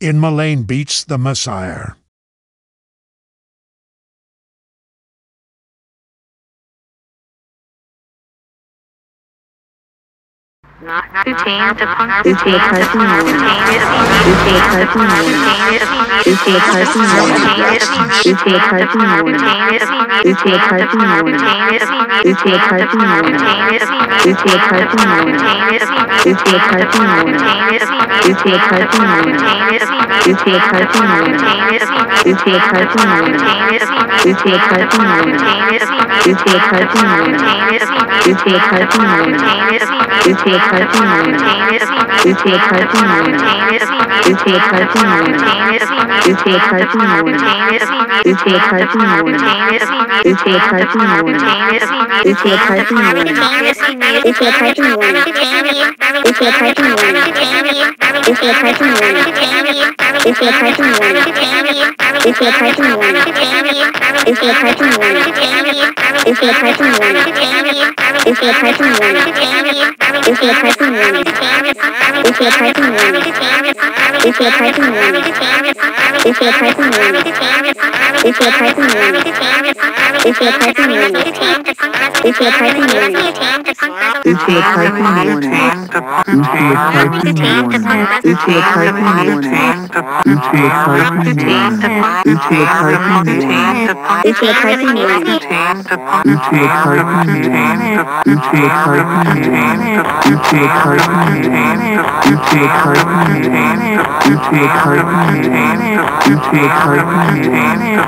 Inmylanebeatz the Messiah. Carson Boutique Carson into a person one, into a person one, into a person one, into the parking room. Into the parking room. Into the parking room. Into the parking room. Into the parking. In your. You take heart in your. You take heart in your. You take heart in your. You take heart in your. You take heart in your. You take heart in your. You take heart in your. You take heart in your. You take heart in your. You take heart in your. You take heart in your. You take heart in your. You take heart in your typing room. You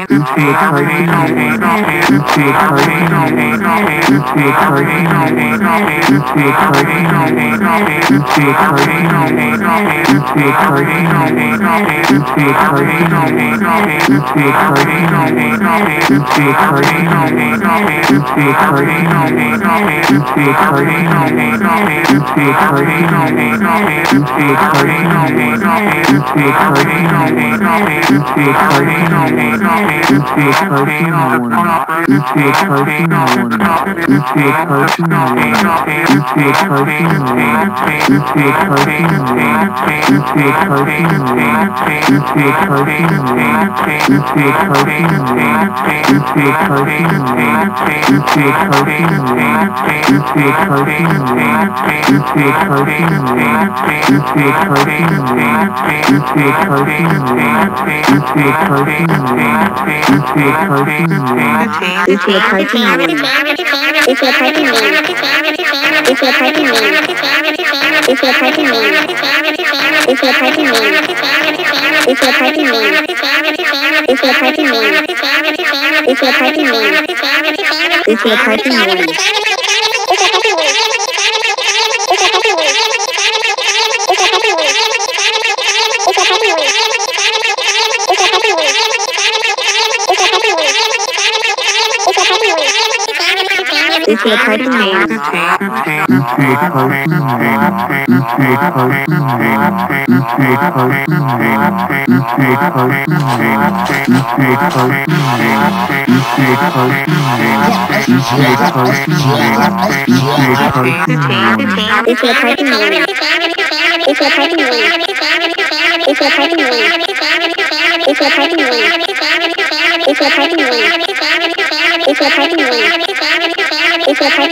heart in your hand. You take heart in your hand. You take heart in your hand. You take heart in your hand. You take heart in your hand. You take heart in your hand. You take heart in your hand. You take heart in your hand. You take heart in your hand. You take heart in your hand. You take heart in your hand. You take heart in your hand. You take heart in your hand. You take her from me. You take her from me. It's your type of man. to the type of It's a type of Take your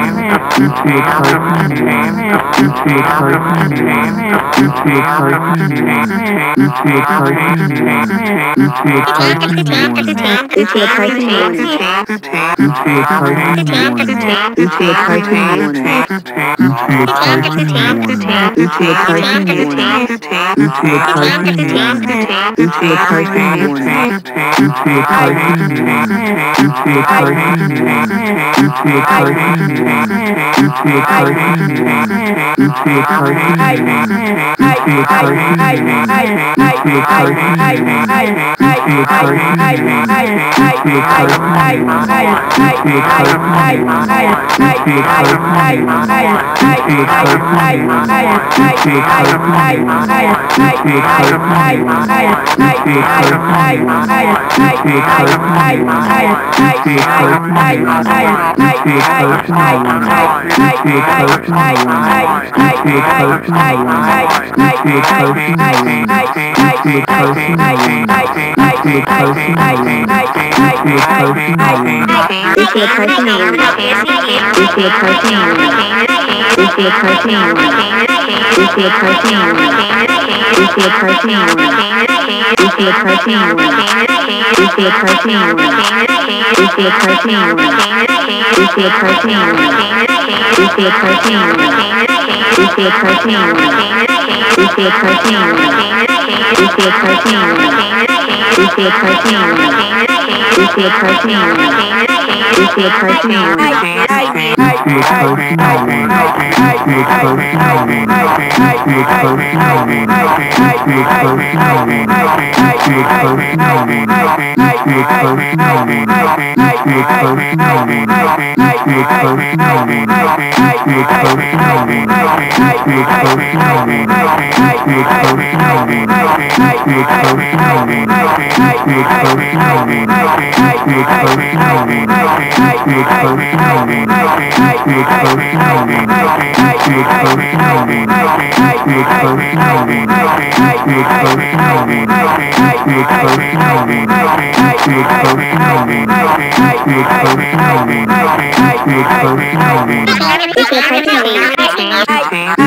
It's your party name. It's your party name. It's your party name. It's your party name. It's your party name. It's your party name. It's your party name. It's your party name. It's your party name. It's your party name. It's your I cartoon. It's your party name. It's your party name. It's your party name. It's your party name. It's your party name. It's your party name. It's your I I